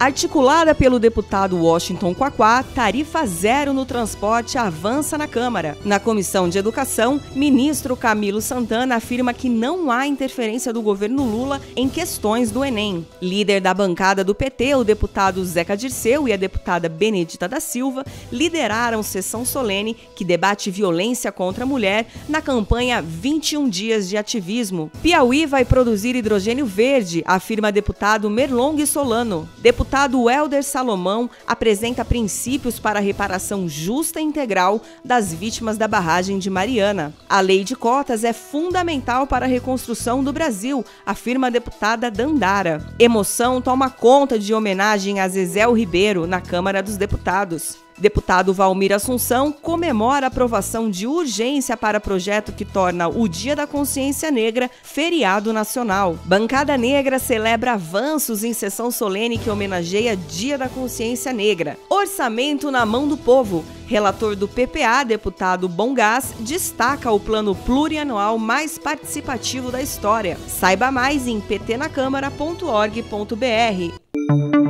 Articulada pelo deputado Washington Quaquá, tarifa zero no transporte avança na Câmara. Na Comissão de Educação, ministro Camilo Santana afirma que não há interferência do governo Lula em questões do Enem. Líder da bancada do PT, o deputado Zeca Dirceu e a deputada Benedita da Silva lideraram sessão solene que debate violência contra a mulher na campanha 21 dias de ativismo. Piauí vai produzir hidrogênio verde, afirma deputado Merlong Solano. Deputado deputado Helder Salomão apresenta princípios para a reparação justa e integral das vítimas da barragem de Mariana. A lei de cotas é fundamental para a reconstrução do Brasil, afirma a deputada Dandara. Emoção toma conta de homenagem a Zezéu Ribeiro na Câmara dos Deputados. Deputado Valmir Assunção comemora a aprovação de urgência para projeto que torna o Dia da Consciência Negra feriado nacional. Bancada Negra celebra avanços em sessão solene que homenageia Dia da Consciência Negra. Orçamento na mão do povo. Relator do PPA, deputado Bom Gás, destaca o plano plurianual mais participativo da história. Saiba mais em ptnacâmara.org.br.